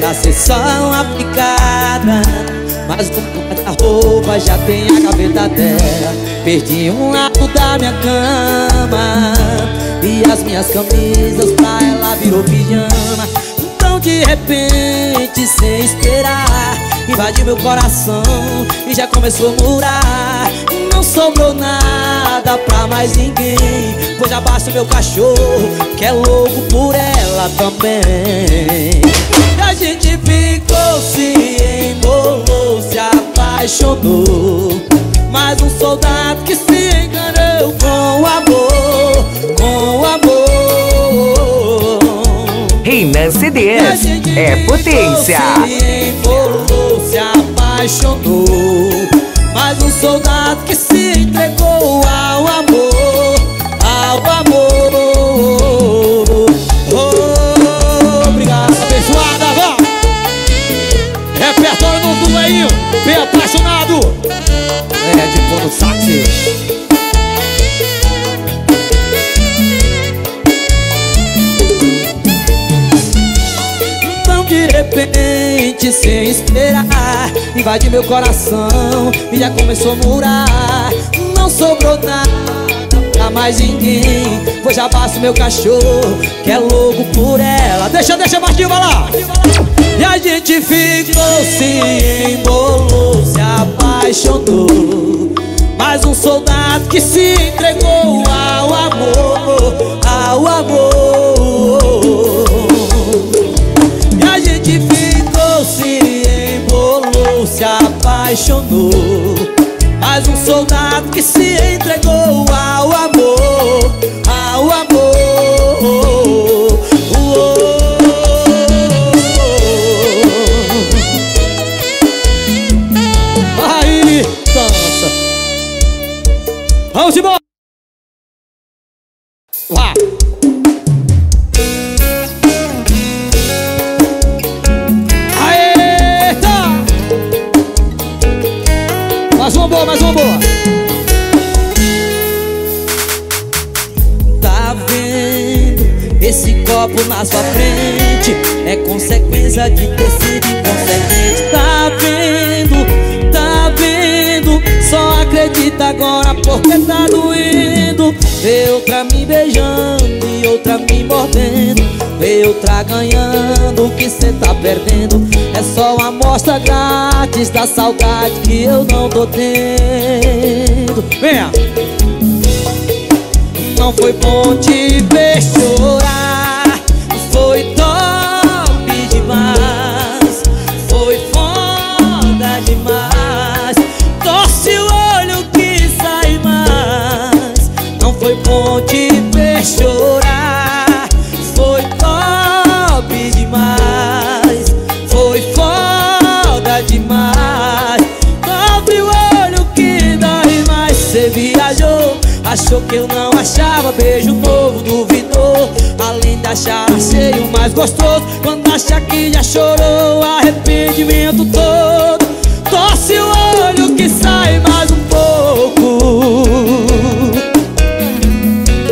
pra sessão aplicada. Mas o roupa já tem a gaveta dela. Perdi um lado da minha cama. E as minhas camisas pra ela virou pijama. Então de repente, sem esperar Invadiu meu coração e já começou a murar Não sobrou nada pra mais ninguém. Pois já basta o meu cachorro Que é louco por ela também. E a gente ficou, se embolou, se apaixonou. Mais um soldado que se enganou com amor Com amor. Renan CDs é potência. Se embolou, se apaixonou. Mais um soldado que se entregou ao amor Ao amor. Oh, Obrigado, abençoada, vó Repertório novo do Leinho Bem apaixonado. É de pôr no saque de repente, sem esperar Invade meu coração e já começou a murar Não sobrou nada pra mais ninguém. Pois já basta o meu cachorro, que é louco por ela. Deixa, deixa, Marquinho, vai lá! E a gente ficou, se embolou, se apaixonou. Mais um soldado que se entregou ao amor, ao amor. E a gente ficou, se embolou, se apaixonou Mais um soldado que se entregou ao grátis da saudade que eu não tô tendo. Venha! Não foi bom te ver chorar Foi top demais Foi foda demais eu não achava. Beijo novo, duvidou Além de achar, achei o mais gostoso. Quando acha que já chorou, arrependimento todo. Torce o olho que sai mais um pouco.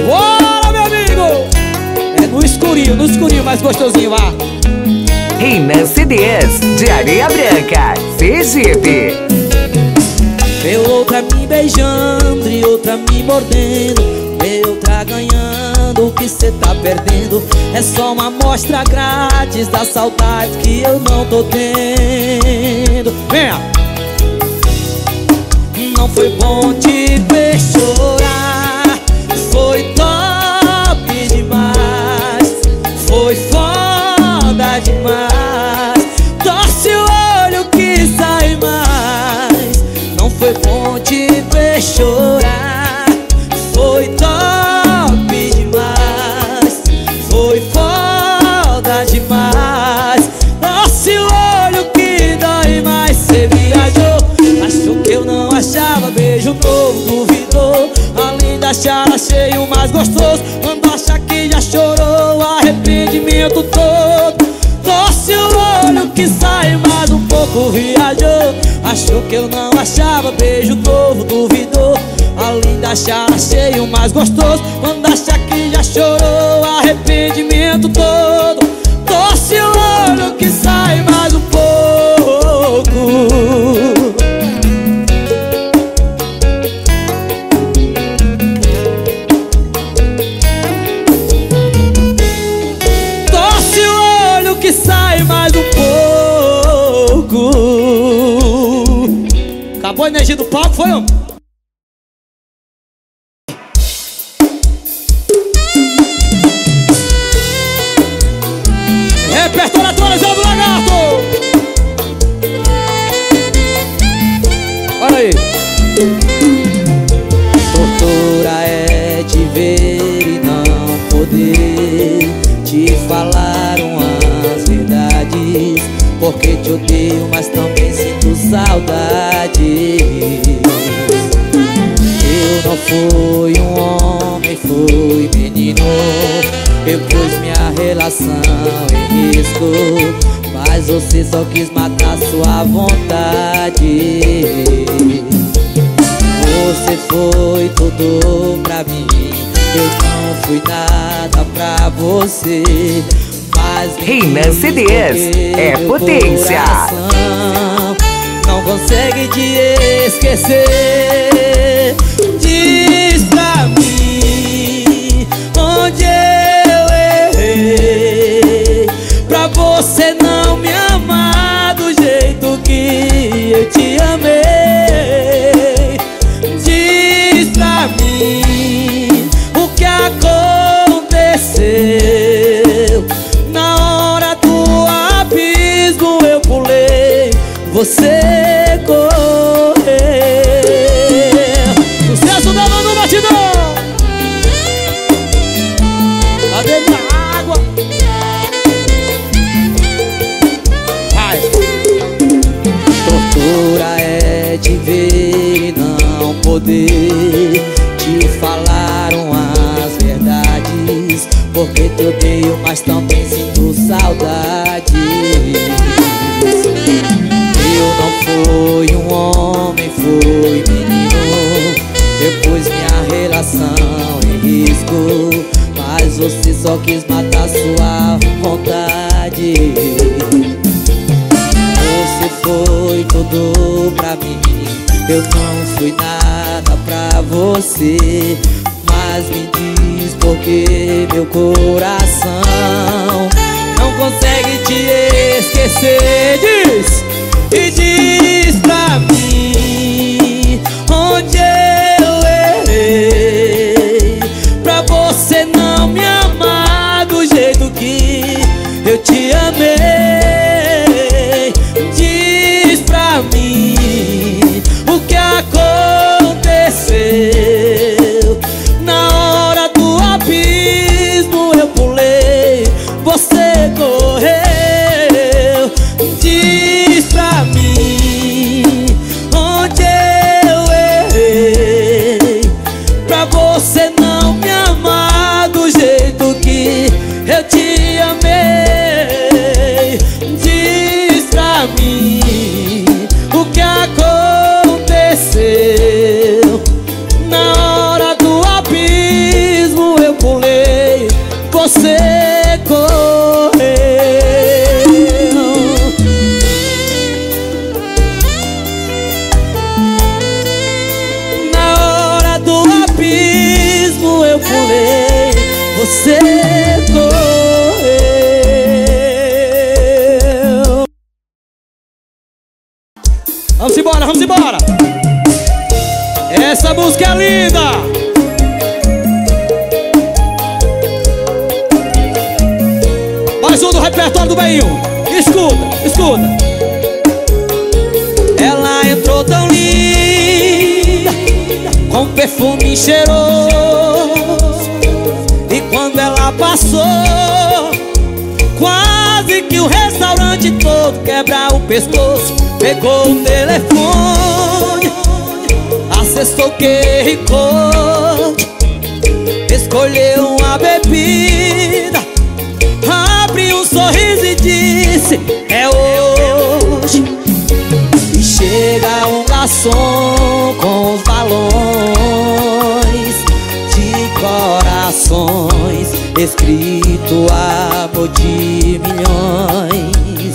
Bora, meu amigo! É no escurinho, no escurinho mais gostosinho, vá. CDs de Areia Branca, Sergipe. Vê outra me beijando outra me mordendo. Vê outra ganhando o que cê tá perdendo? É só uma amostra grátis da saudade que eu não tô tendo. Venha! Não foi bom te ver chorar. Foi top chorar. Foi top demais Foi foda demais. Torce o olho que dói mais Cê viajou. Achou que eu não achava beijo novo Duvidou. Além de achar, achei o mais gostoso. Quando acha que já chorou Arrependimento todo Torce o olho que sai mais um pouco Viajou Achou que eu não achava beijo novo Duvidou Além de achar, achei o mais gostoso. Quando acha que já chorou Arrependimento todo Diz CDs, é potência. Não consegue te esquecer te odeio, mas também sinto saudade. Eu não fui um homem, fui menino. Eu pus minha relação em risco. Mas você só quis matar sua vontade. Você foi tudo pra mim. Eu não fui nada pra você. Mas me diz por que meu coração Não consegue te esquecer Diz passou. Quase que o restaurante todo quebra o pescoço. Pegou o telefone Acessou QR Code Escolheu uma bebida Abriu um sorriso e disse É hoje. E chega um garçom com os balões de corações Escrito amor de milhões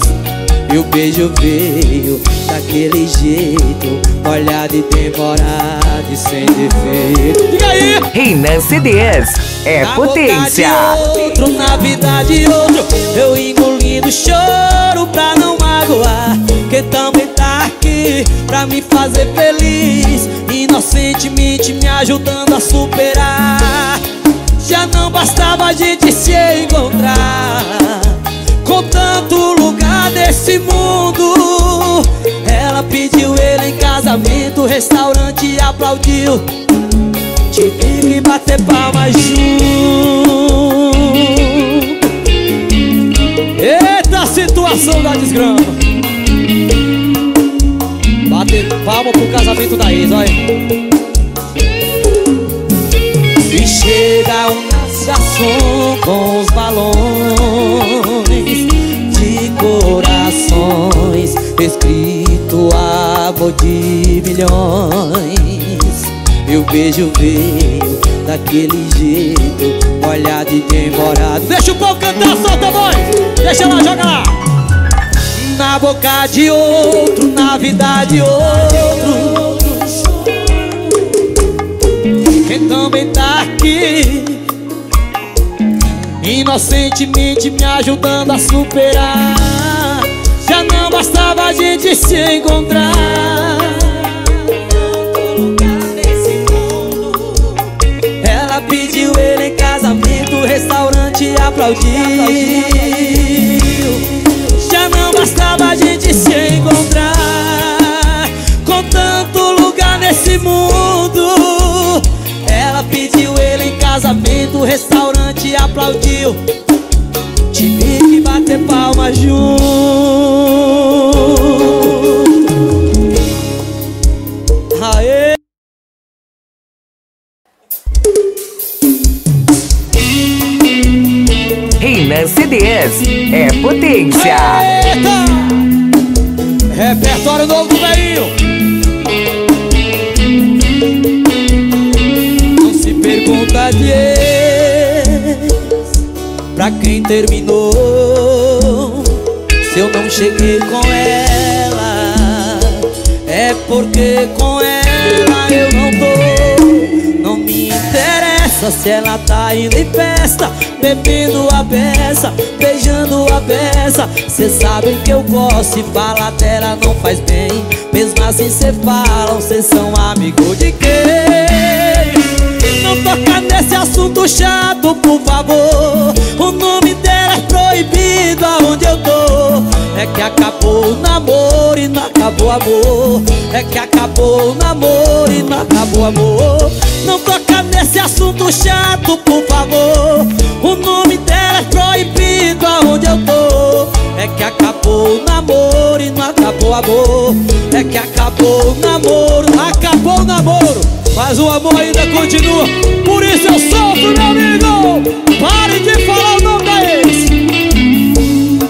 E o beijo veio daquele jeito Olhado e demorado e sem defeito E aí? Reina CDs, é Na boca potência. de outro, na vida de outro Eu engolindo choro pra não magoar Quem também tá aqui pra me fazer feliz Inocentemente me ajudando a superar Já não bastava a gente se encontrar Com tanto lugar desse mundo. Ela pediu ele em casamento restaurante aplaudiu. Tive que bater palmas junto. Eita situação da desgrama. Bater palma pro casamento da ex, olha chega um garçom com os balões De corações Escrito amor de milhões. E o beijo veio daquele jeito Olhar de demorado Deixa o povo cantar, solta a voz. Deixa lá, joga lá Na boca de outro, na vida de outro Quem também tá aqui. Inocentemente me ajudando a superar. Já não bastava a gente se encontrar. Ela pediu ele em casamento, restaurante aplaudiu. Já não bastava a gente se encontrar Com tanto lugar nesse mundo o restaurante aplaudiu Tive que bater palmas junto Aê! Renan CDs é potência. Eita! Repertório novo do velhinho Não se pergunta de Pra quem terminou. Se eu não cheguei com ela É porque com ela eu não tô. Não me interessa se ela tá indo em festa Bebendo a beça, beijando a beça. Cê sabe que eu gosto e falar dela não faz bem. Mesmo assim cê falam, cê são amigo de quem? Assunto chato, por favor. O nome dela é proibido aonde eu tô. É que acabou o namoro e não acabou amor. É que acabou o namoro e não acabou amor. Não toca nesse assunto chato, por favor. O nome dela é proibido aonde eu tô. É que acabou o namoro e não acabou amor. É que acabou o namoro, acabou o namoro Mas o amor ainda continua Por isso eu sofro, meu amigo Pare de falar o nome da ex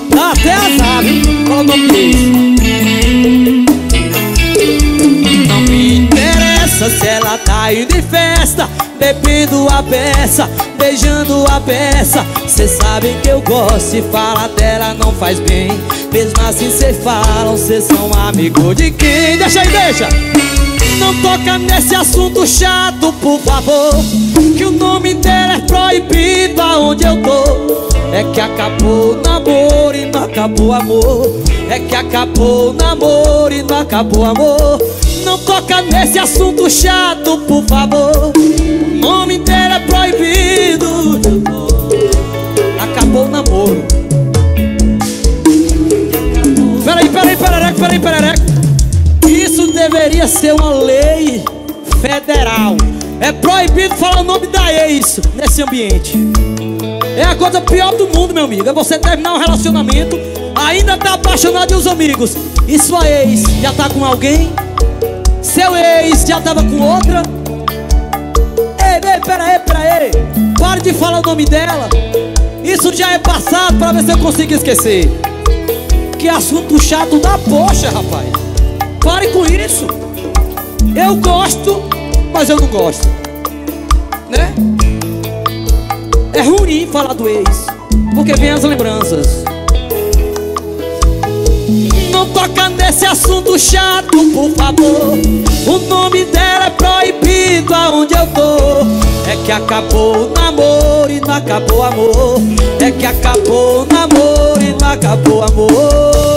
Dá até azar, viu? Fala o nome Não me interessa se ela tá indo em festa Bebendo a beça, beijando a beça Cê sabem que eu gosto e falar dela não faz bem Mesmo assim cê falam, cê são amigo de quem? Deixa aí, deixa! Não toca nesse assunto chato, por favor. Que o nome dela é proibido aonde eu tô. É que acabou o namoro e não acabou o amor. É que acabou o namoro e não acabou o amor. Não toca nesse assunto chato, por favor. O nome dela é proibido. Acabou o namoro. Peraí, peraí, peraí, peraí, peraí ser uma lei federal. É proibido falar o nome da ex nesse ambiente. É a coisa pior do mundo, meu amigo. É você terminar um relacionamento Ainda tá apaixonado de os amigos. E sua ex já tá com alguém? Seu ex já tava com outra? Ei, ei, pera aí, pera aí. Pare de falar o nome dela. Isso já é passado pra ver se eu consigo esquecer. Que assunto chato da poxa, rapaz. Pare com isso Eu gosto, mas eu não gosto Né? É ruim falar do ex Porque vem as lembranças. Não toca nesse assunto chato, por favor. O nome dela é proibido aonde eu tô É que acabou o namoro e não acabou o amor. É que acabou o namoro e não acabou o amor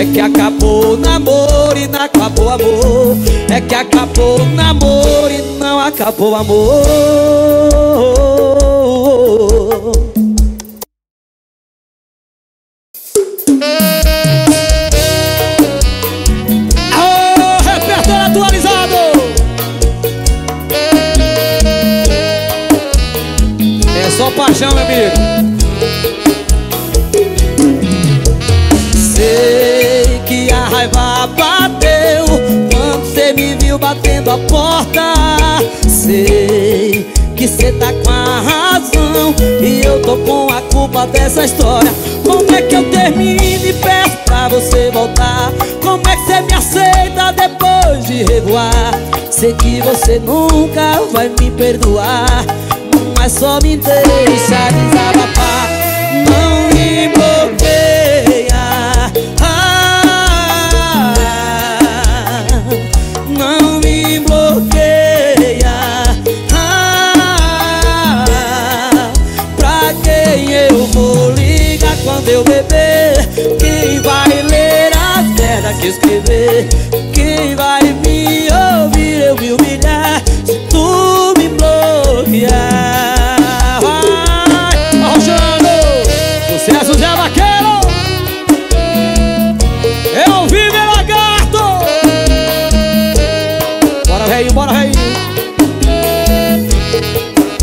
É que acabou o namoro e não acabou o amor. É que acabou o namoro e não acabou o amor. Repertório atualizado. É só paixão, meu amigo batendo a porta Sei que cê tá com a razão E eu tô com a culpa dessa história Como é que eu termino e peço pra você voltar? Como é que você me aceita depois de revoar? Sei que você nunca vai me perdoar Mas só me deixa desabafar que escrever. Quem vai me ouvir eu me humilhar. Se tu me bloquear. Vai, Arrochando. Sucesso Zé Vaqueiro. Ao vivo, é lagarto. Bora, velho, bora, velho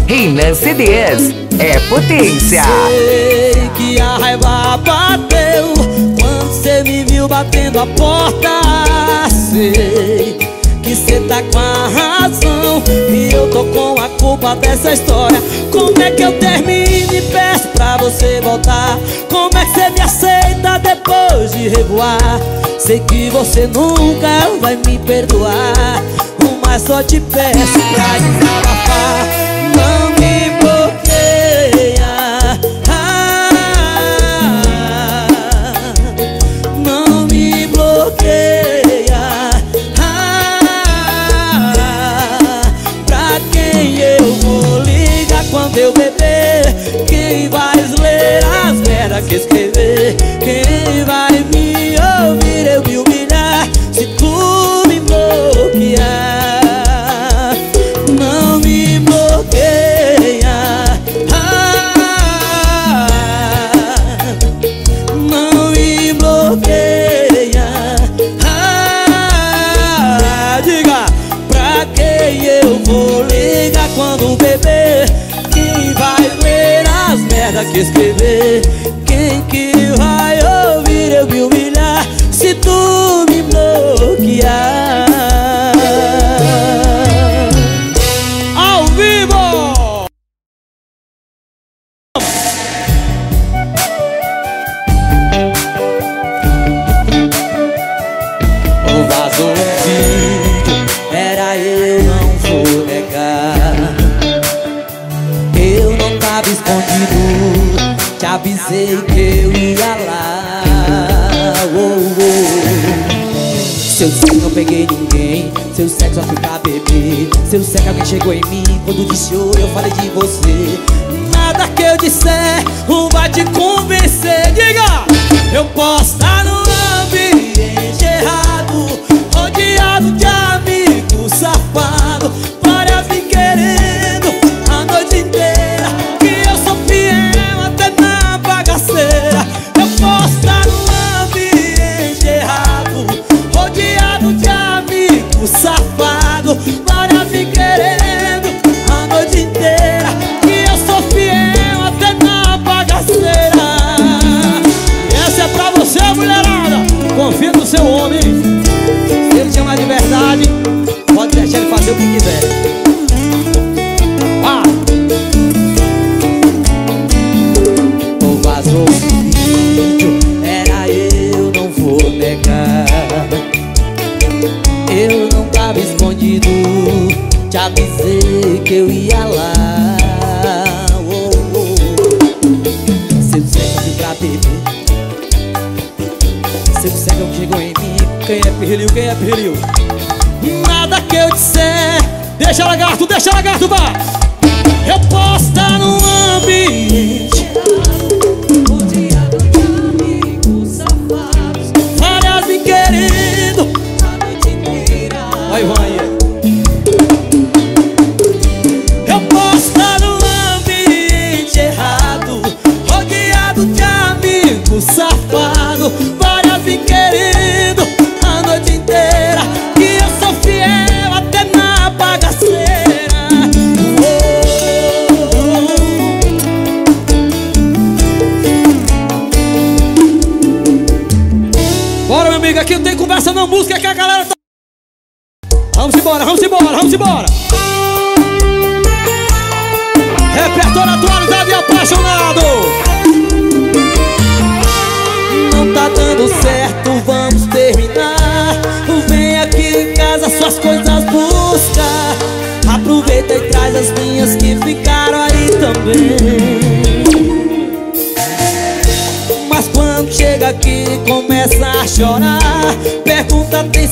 Renan CDs é potência. Sei que a raiva bateu batendo a porta Sei que cê tá com a razão E eu tô com a culpa dessa história Como é que eu termino e peço pra você voltar? Como é que você me aceita depois de revoar? Sei que você nunca vai me perdoar Mas só te peço pra desabafar Seu sexo alguém chegou em mim, quando disse oi eu falei de você Nada que eu disser vai te convencer Diga! Eu posso estar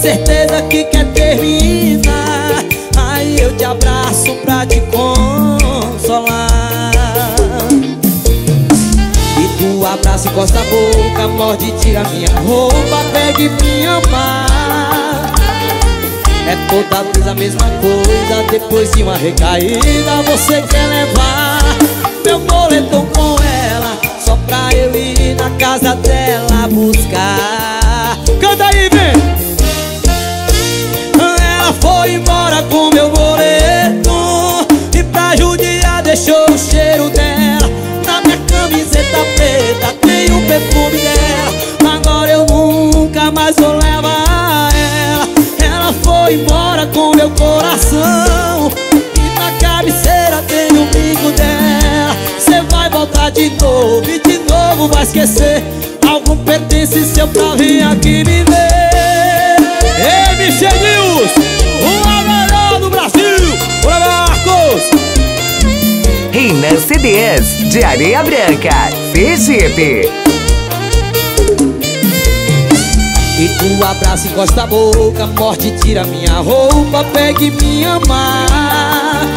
certeza que quer terminar Aí eu te abraço pra te consolar. E tu abraça, encosta a boca, morde, tira minha roupa Pega e me amar. É toda vez a mesma coisa Depois de uma recaída Você quer levar meu boletom com ela Só pra eu ir na casa dela buscar. Canta aí, vem! Foi embora com meu boleto. E pra judiar deixou o cheiro dela. Na minha camiseta preta tem o perfume dela. Agora eu nunca mais vou levar ela. Ela foi embora com meu coração. E na cabeceira tem o brinco dela. Cê vai voltar de novo e de novo vai esquecer. Algum pertence seu pra vir aqui me ver Reina CDs de Areia Branca, Sergipe. E tu abraça, encosta a boca, morde, tira minha roupa, pega e me amar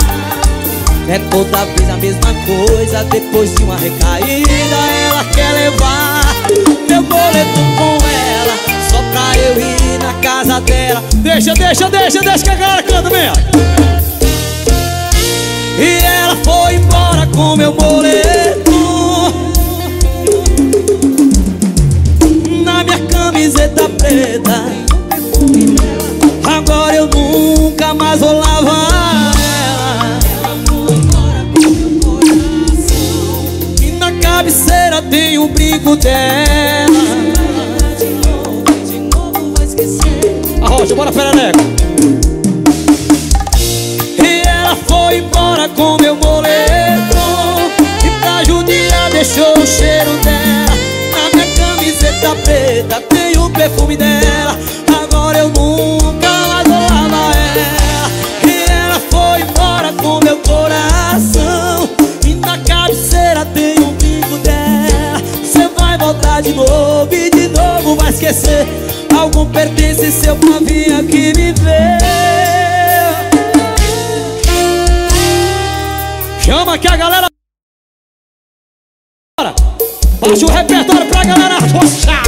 É toda vez a mesma coisa, depois de uma recaída Ela quer levar meu boleto com ela Só pra eu ir na casa dela. Deixa, deixa, deixa, deixa que a galera canta mesmo E ela foi embora com meu boleto. Na minha camiseta preta. Agora eu nunca mais vou lavar ela. E na cabeceira tem o brinco dela. Arrocha, bora Perereca E ela foi embora com meu boleto. pra judiar deixou o cheiro dela. Na minha camiseta preta tem o perfume dela. Agora eu nunca lavar ela. E ela foi embora com meu coração. E na cabeceira tem o brinco dela. Você vai voltar de novo e de novo vai esquecer Algum pertence seu pra vir aqui me ver Chama que a galera Baixa o repertório pra galera roxar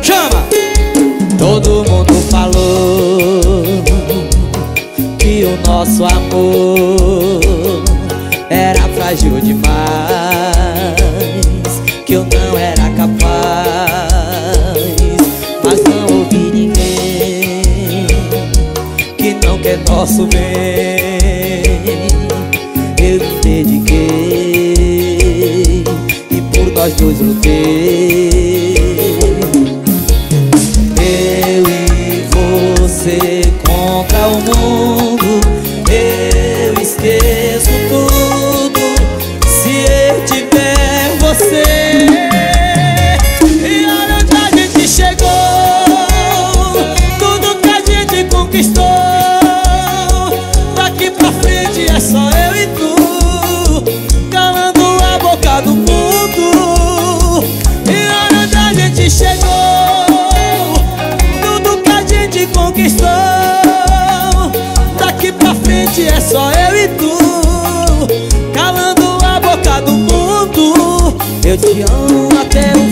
Chama! Todo mundo falou Que o nosso amor nosso bem Eu me dediquei E por nós dois lutei é só eu e tu Calando a boca do mundo. Eu te amo até o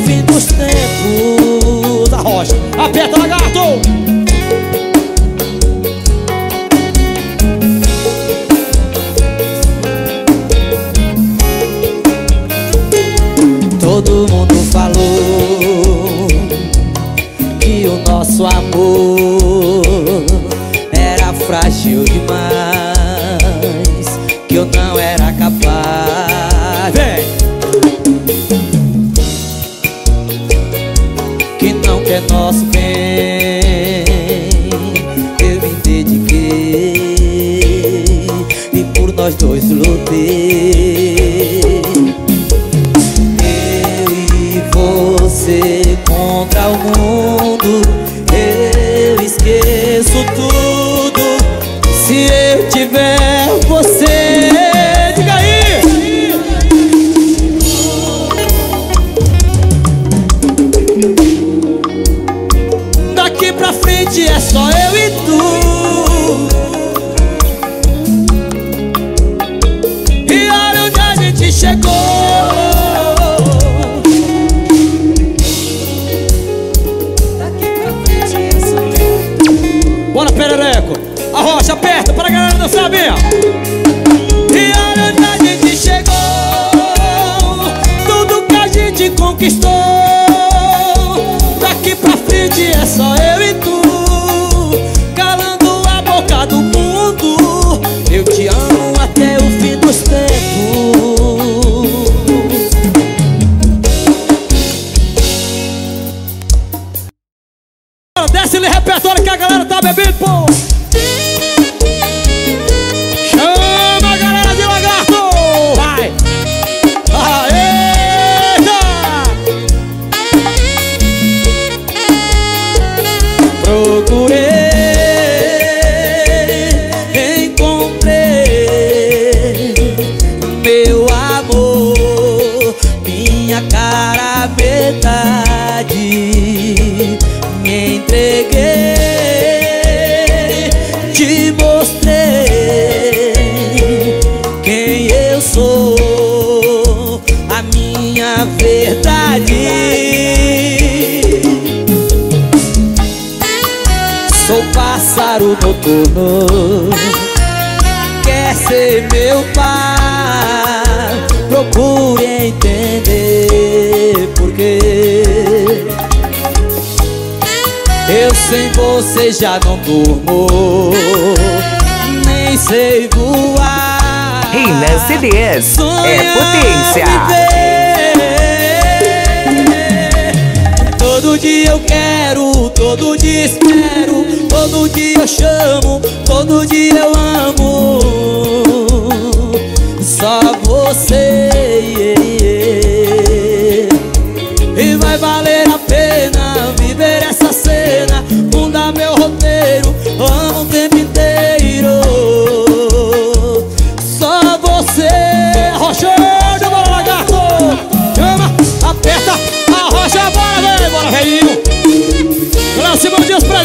é só eu.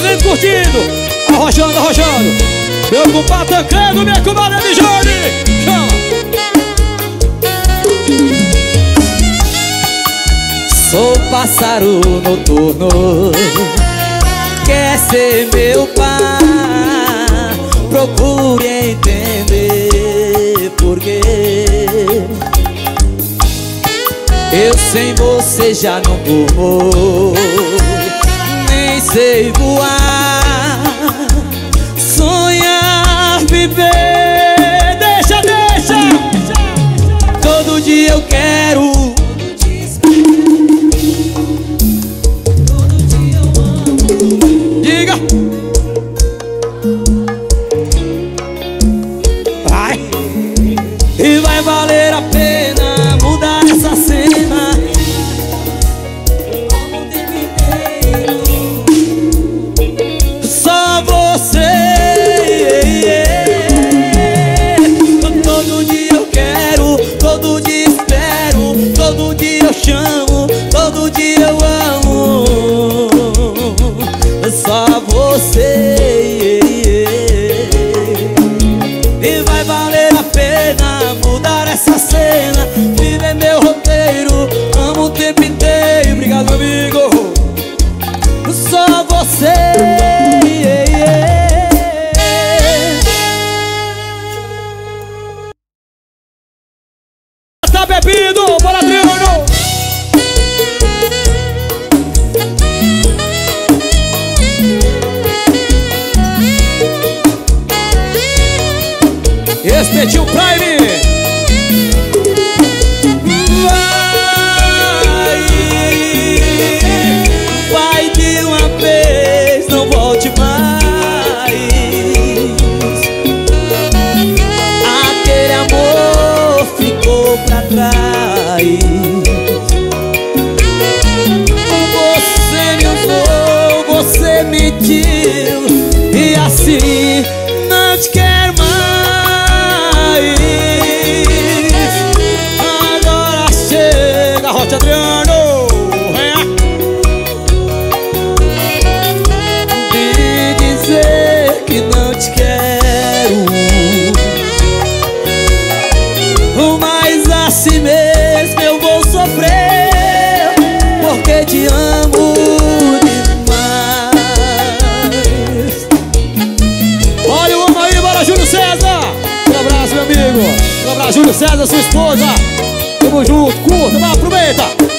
gente curtindo. Arrojando, arrojando. Meu compadre Tancredo, minha comadre Mijone. Chama. Sou pássaro noturno. Quer ser meu pai? Procure entender por quê. Eu sem você já não durmo sei voar, sonhar, viver. Deixa, deixa. Todo dia eu quero Júlio César, sua esposa. Tamo junto, curta, aproveita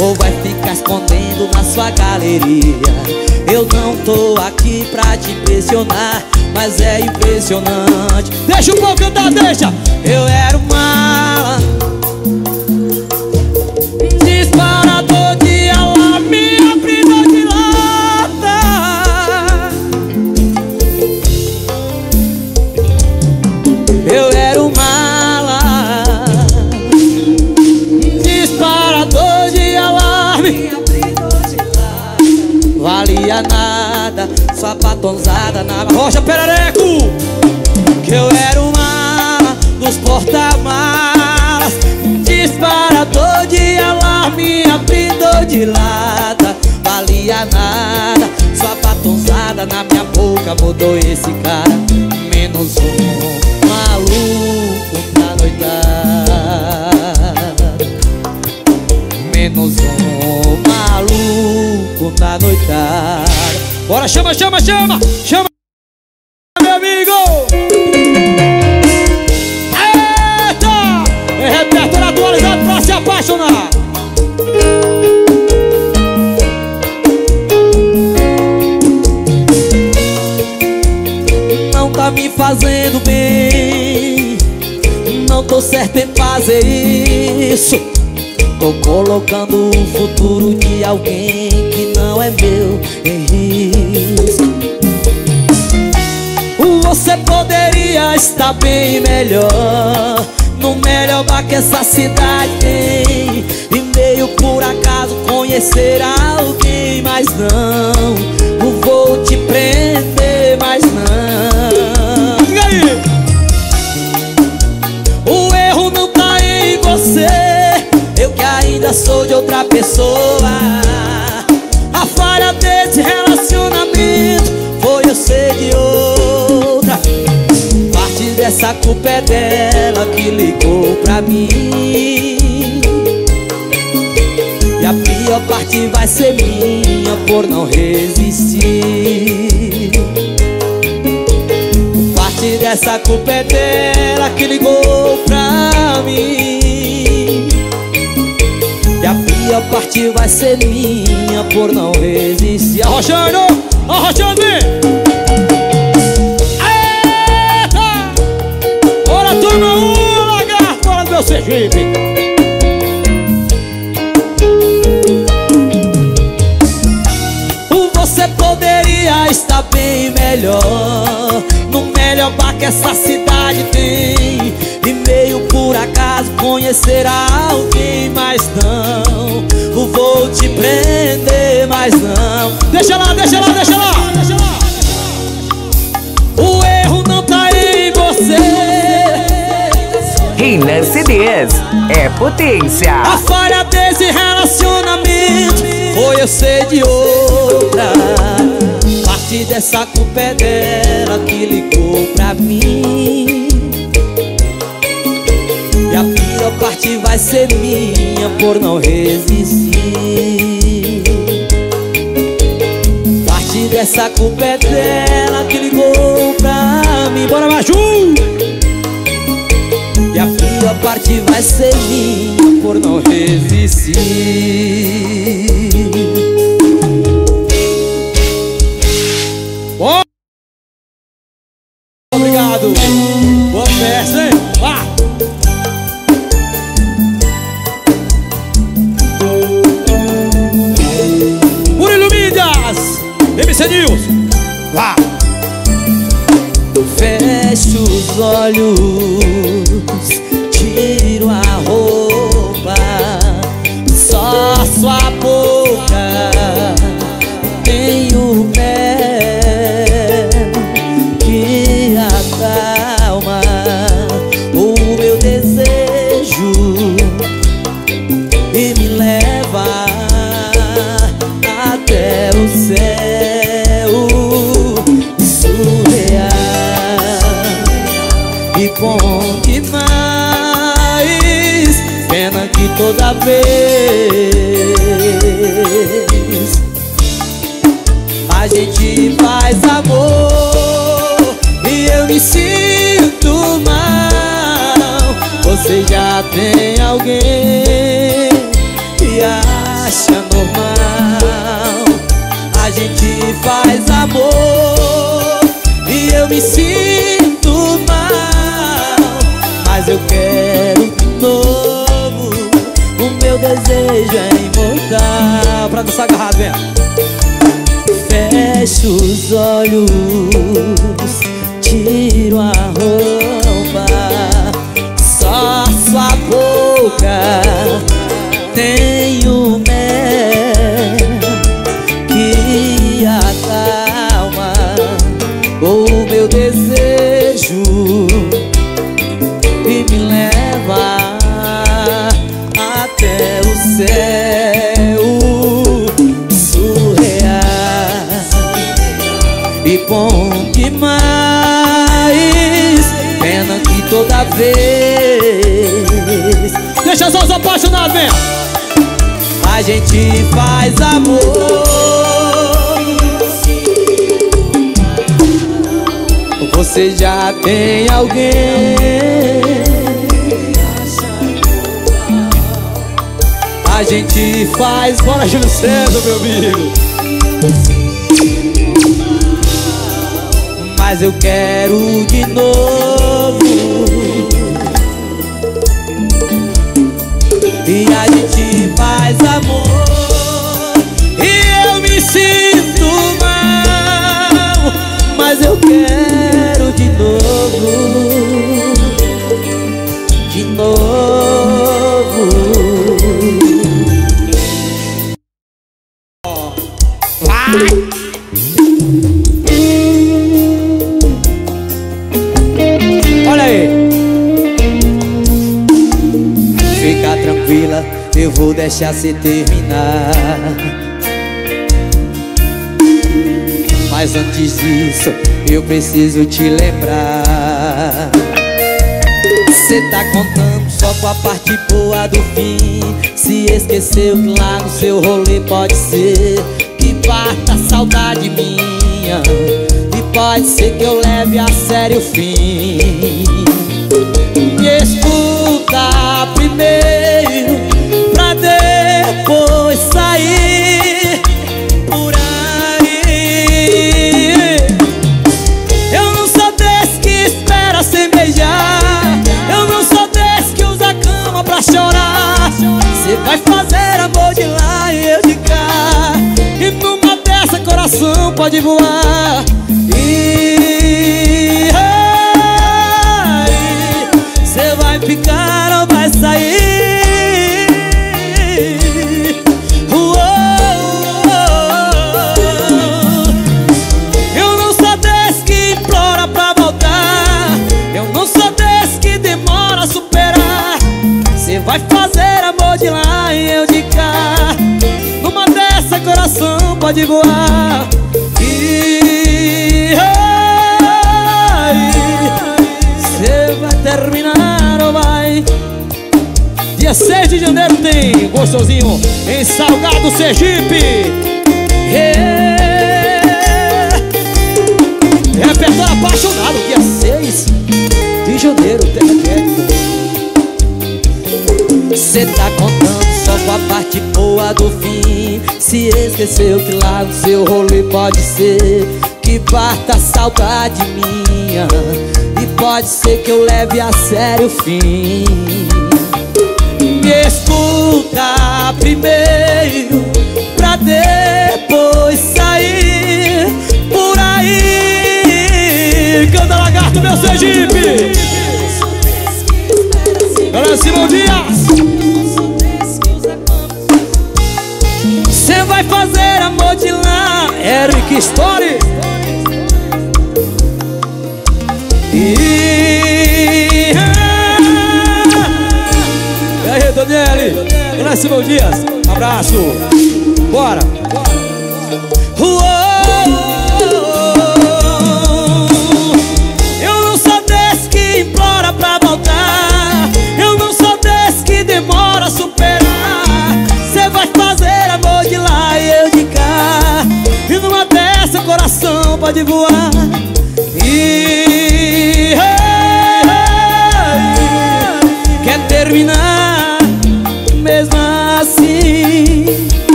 Ou vai ficar escondendo na sua galeria. Eu não tô aqui pra te impressionar Mas é impressionante. Deixa o povo cantar, deixa! Eu era uma Patonzada na Rocha Perereco que eu era uma dos porta-malas. Disparador de alarme, abridor de lata Valia nada, sua batonzada na minha boca Mudou esse cara, menos um maluco na noitada Menos um maluco na noitada Bora, chama, chama, chama Chama, meu amigo. Eita! É repertório atualizado pra se apaixonar. Não tá me fazendo bem. Não tô certo em fazer isso. Tô colocando o futuro de alguém que não é meu. Em risco Você poderia estar bem melhor. No melhor bar que essa cidade tem. E meio por acaso conhecer alguém Mas não, não vou te prender, mas não. Diga aí. O erro não tá em você. Eu que ainda sou de outra pessoa. A falha desse relacionamento Foi eu ser de outra Dessa culpa é dela que ligou pra mim. E a pior parte vai ser minha por não resistir. Parte dessa culpa é dela que ligou pra mim. E a pior parte vai ser minha por não resistir. Arrochando, arrochando Sergipe Você poderia estar bem melhor. No melhor bar que essa cidade tem. E meio por acaso conhecer alguém Mas não, vou te prender, mas não. Deixa lá, deixa lá, CDs é potência. A falha desse relacionamento foi eu ser de outra. Parte dessa culpa é dela que ligou pra mim. E a pior parte vai ser minha por não resistir. Parte dessa culpa é dela que ligou pra mim. Bora, Maju! Pior parte vai ser minha por não resistir. Obrigado Boa festa, hein? Vá. Murilo Mídias MC News Vá. Os olhos Tiro a roupa Só sua boca toda vez. A gente faz amor E eu me sinto mal. Você já tem alguém Que acha normal? A gente faz amor E eu me sinto mal. Mas eu quero desejo é imortal Pra dançar agarrado, vem Fecho os olhos Tiro a roupa. Só sua boca Tenho mel Que acalma bom demais. Pena que toda vez. Deixa só os apaixonados, vem A gente faz amor. Você já tem alguém? A gente faz Bora, Júlio César, meu amigo Mas eu quero de novo você terminar. Mas antes disso, eu preciso te lembrar. Cê tá contando só com a parte boa do fim. Se esqueceu que lá no seu rolê pode ser Que bata saudade minha. E pode ser que eu leve a sério o fim. Me escuta primeiro depois sair por aí. Eu não sou desse que espera sem beijar. Eu não sou desse que usa cama pra chorar. Você vai fazer amor de lá e eu de cá. E numa dessa coração pode voar. E aí, Você vai ficar ou vai sair pode voar E Você vai terminar ou vai Dia 6 de janeiro tem gostosinho em Salgado, Sergipe. É. Repertório apaixonado, dia 6 de janeiro, quieto. Cê tá contando só com a parte boa do fim Se esqueceu que lá no seu rolê pode ser Que parta a saudade minha E pode ser que eu leve a sério o fim. Me escuta primeiro Pra depois sair por aí. Canta lagarto, meu Sergipe! Galera, Simão Dias fazer amor de lá. Eric Story. E... e aí, Daniele? Simão Dias Abraço. Bora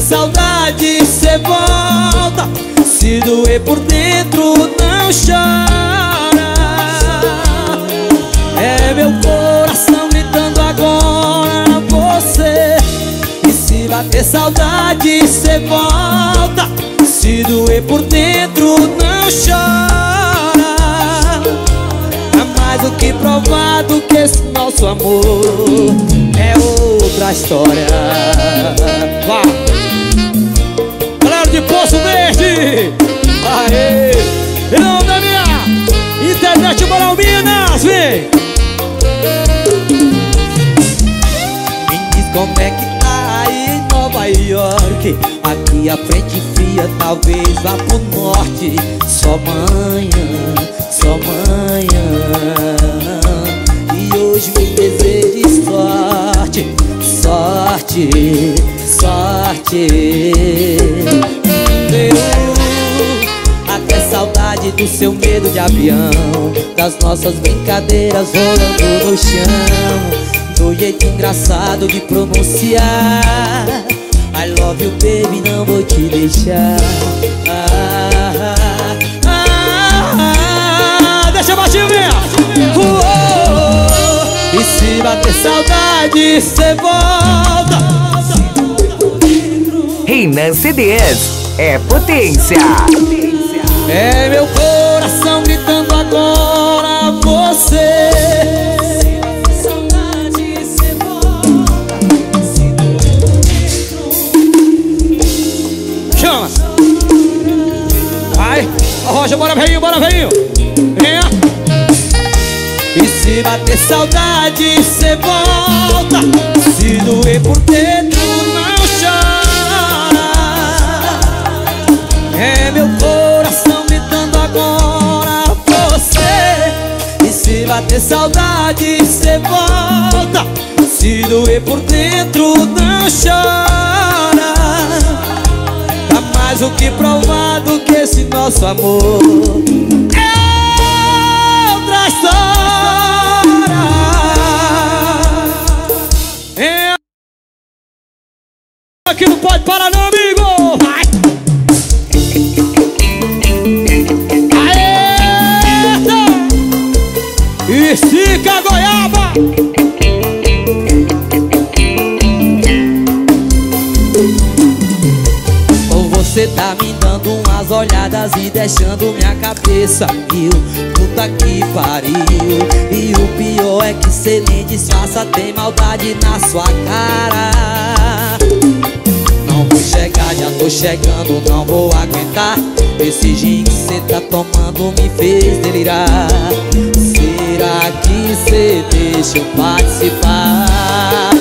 saudade, cê volta. Se doer por dentro, não chora. É meu coração gritando agora você. E se bater saudade, cê volta. Se doer por dentro, não chora. É mais do que provado que esse nosso amor É outra história. Vá! Poço Verde. Aê! Nome da minha internet Moral Minas, vem! Me diz como é que tá aí em Nova York. Aqui a frente fria, talvez vá pro norte. Só manhã, só manhã. E hoje me desejo sorte, sorte, sorte Do seu medo de avião Das nossas brincadeiras rolando no chão. Do jeito engraçado de pronunciar. I love you baby, não vou te deixar. Ah, ah, Deixa baixinho, minha E se bater saudade, cê volta. Renan CDs é potência É meu coração gritando agora você. Rocha, bora velhinho, bora velhinho Venha. E se bater saudade, cê volta. Se doer por dentro, não chora. É meu coração bater saudade, cê volta. Se doer por dentro, não chora. Mais o que provado que esse nosso amor. É outra história e deixando minha cabeça mil Puta que pariu. E o pior é que cê nem disfarça Tem maldade na sua cara. Não vou chegar, já tô chegando Não vou aguentar. Esse gin que cê tá tomando me fez delirar. Será que cê deixa eu participar?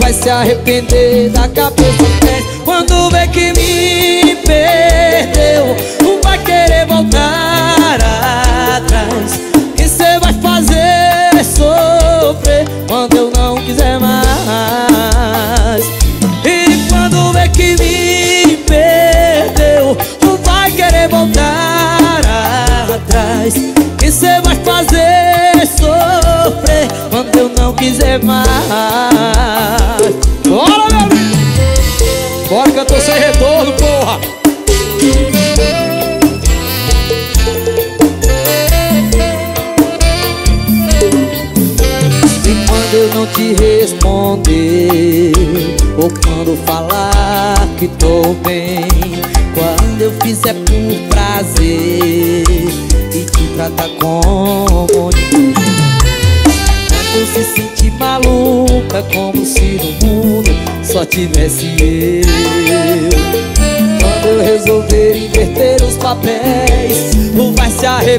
Vai se arrepender da cabeça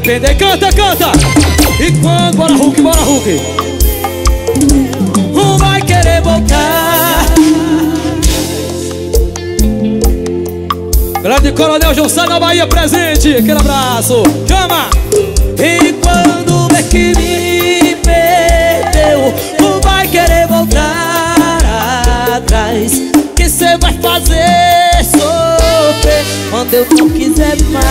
arrepender. Canta, canta! E quando, bora Hulk, bora Hulk! não vai querer voltar. Grande Coronel Jussá na Bahia presente. Aquele abraço. Chama! E quando vê que me perdeu, não vai querer voltar atrás. O que você vai fazer? Eu não quiser mais